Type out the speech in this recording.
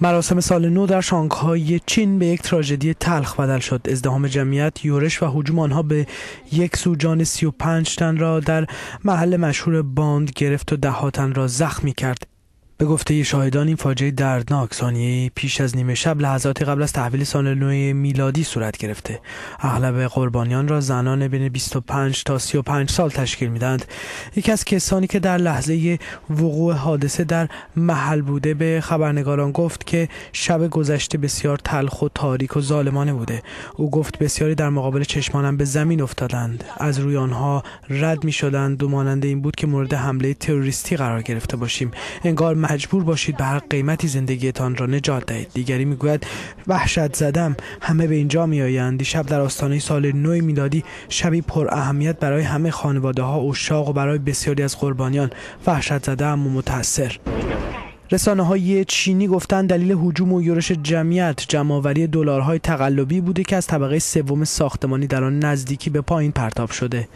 مراسم سال نو در شانگهای چین به یک تراژدی تلخ بدل شد. ازدهام جمعیت یورش و هجوم آنها به یک سو جان 35 تن را در محل مشهور باند گرفت و ده تن را زخمی کرد. به گفته شاهدان این فاجعه دردناک ثانیه پیش از نیمه شب لحظاتی قبل از تحویل سال نو میلادی صورت گرفته. اغلب قربانیان را زنان بین 25 تا 35 سال تشکیل میدند یکی از کسانی که در لحظه وقوع حادثه در محل بوده به خبرنگاران گفت که شب گذشته بسیار تلخ و تاریک و ظالمانه بوده. او گفت بسیاری در مقابل چشمانم به زمین افتادند. از روی آنها رد می شدند و مانند این بود که مورد حمله تروریستی قرار گرفته باشیم. انگار مجبور باشید به هر قیمتی زندگیتان را نجات دهید. دیگری می‌گوید وحشت زدم همه به اینجا میآیند. دیشب در آستانه سال نو میلادی شبی پر اهمیت برای همه خانواده ها اشاق و برای بسیاری از قربانیان. وحشت زدم و متاثر رسانه های چینی گفتند دلیل هجوم و یورش جمعیت. جمعآوری دلارهای تقلبی بوده که از طبقه سوم ساختمانی در آن نزدیکی به پایین پرتاب شده.